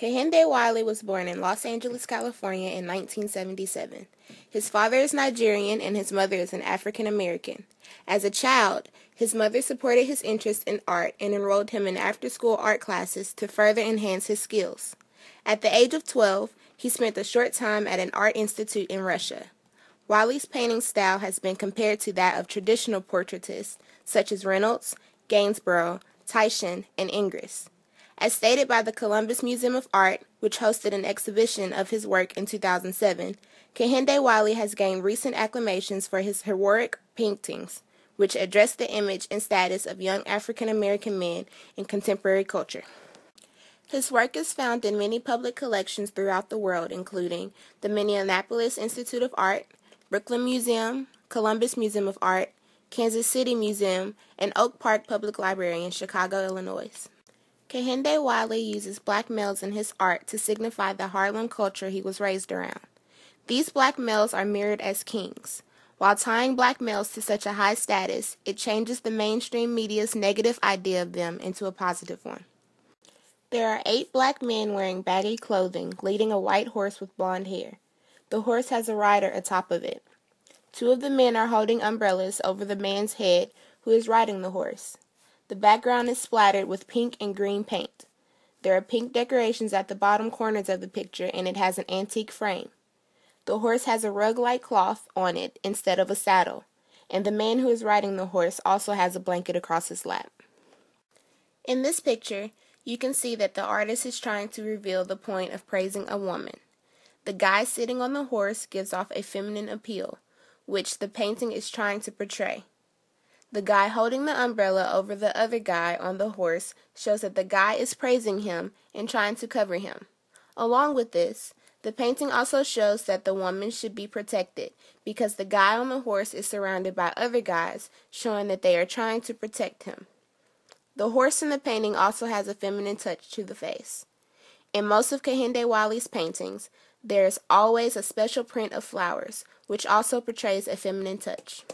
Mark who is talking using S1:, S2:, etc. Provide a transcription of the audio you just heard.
S1: Kehinde Wiley was born in Los Angeles, California in 1977. His father is Nigerian and his mother is an African American. As a child, his mother supported his interest in art and enrolled him in after-school art classes to further enhance his skills. At the age of 12, he spent a short time at an art institute in Russia. Wiley's painting style has been compared to that of traditional portraitists such as Reynolds, Gainsborough, Titian, and Ingres. As stated by the Columbus Museum of Art, which hosted an exhibition of his work in 2007, Kehinde Wiley has gained recent acclamations for his heroic paintings, which address the image and status of young African American men in contemporary culture. His work is found in many public collections throughout the world, including the Minneapolis Institute of Art, Brooklyn Museum, Columbus Museum of Art, Kansas City Museum, and Oak Park Public Library in Chicago, Illinois. Kehinde Wiley uses black males in his art to signify the Harlem culture he was raised around. These black males are mirrored as kings. While tying black males to such a high status, it changes the mainstream media's negative idea of them into a positive one. There are eight black men wearing baggy clothing, leading a white horse with blond hair. The horse has a rider atop of it. Two of the men are holding umbrellas over the man's head who is riding the horse. The background is splattered with pink and green paint. There are pink decorations at the bottom corners of the picture and it has an antique frame. The horse has a rug-like cloth on it instead of a saddle, and the man who is riding the horse also has a blanket across his lap. In this picture, you can see that the artist is trying to reveal the point of praising a woman. The guy sitting on the horse gives off a feminine appeal, which the painting is trying to portray. The guy holding the umbrella over the other guy on the horse shows that the guy is praising him and trying to cover him. Along with this, the painting also shows that the woman should be protected because the guy on the horse is surrounded by other guys, showing that they are trying to protect him. The horse in the painting also has a feminine touch to the face. In most of Kehinde Wiley's paintings, there is always a special print of flowers, which also portrays a feminine touch.